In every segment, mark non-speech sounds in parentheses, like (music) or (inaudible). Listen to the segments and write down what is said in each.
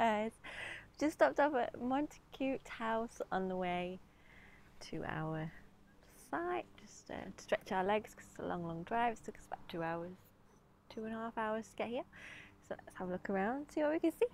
guys. Just stopped off at Montacute House on the way to our site, just uh, to stretch our legs because it's a long, long drive. It took us about two hours, two and a half hours to get here. So let's have a look around, see what we can see.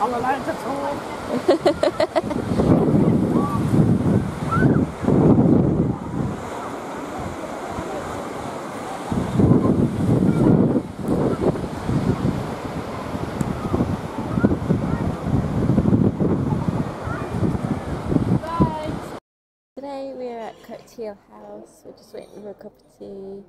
Allemaal te vol. Today we are at Cotehele House. We're just waiting for a cup of tea.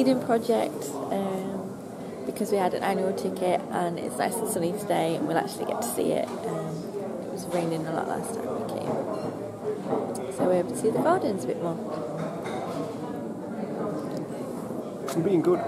Eden project um, because we had an annual ticket and it's nice and sunny today and we'll actually get to see it. Um, it was raining a lot last time we came. So we're able to see the gardens a bit more. I'm being good.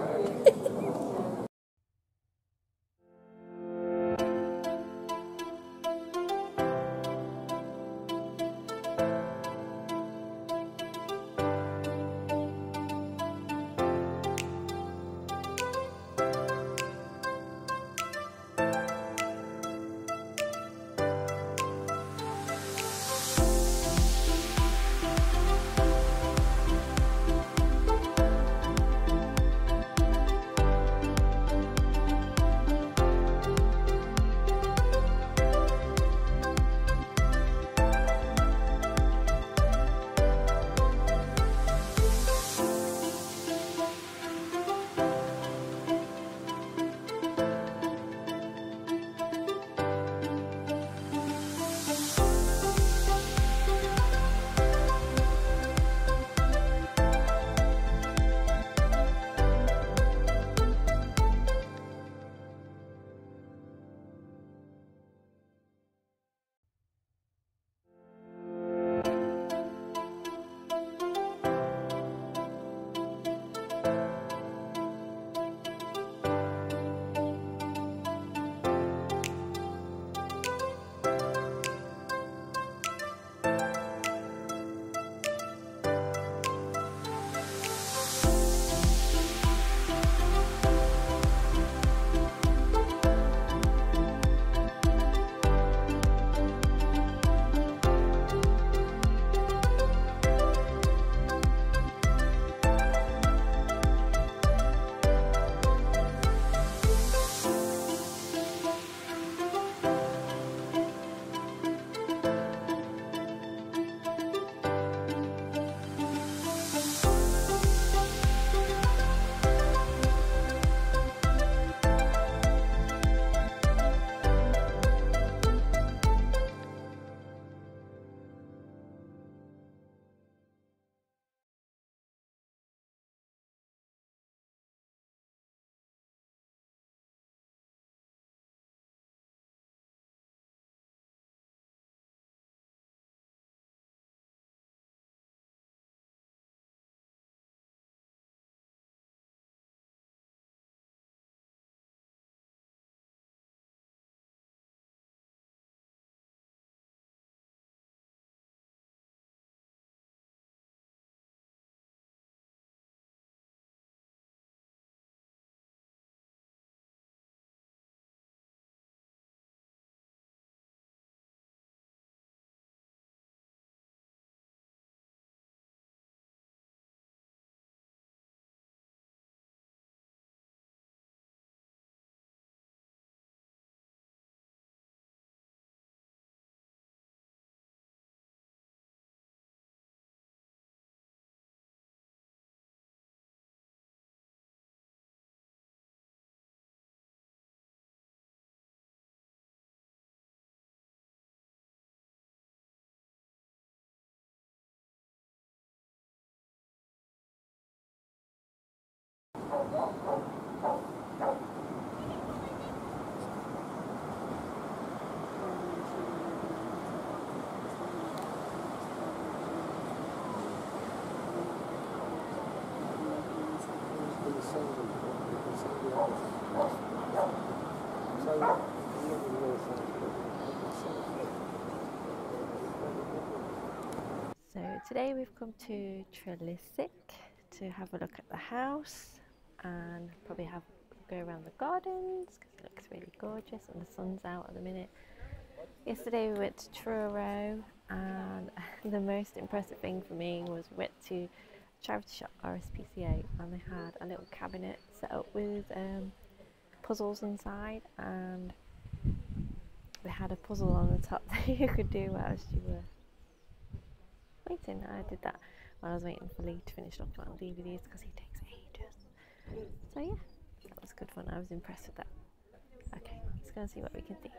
Today we've come to Trelissick to have a look at the house and probably have go around the gardens because it looks really gorgeous and the sun's out at the minute. Yesterday we went to Truro and (laughs) the most impressive thing for me was we went to charity shop RSPCA and they had a little cabinet set up with um, puzzles inside and they had a puzzle on the top (laughs) that you could do whilst you were waiting. I did that while I was waiting for Lee to finish looking at DVDs because he takes ages. So yeah, that was good fun. I was impressed with that. Okay, let's go and see what we can see.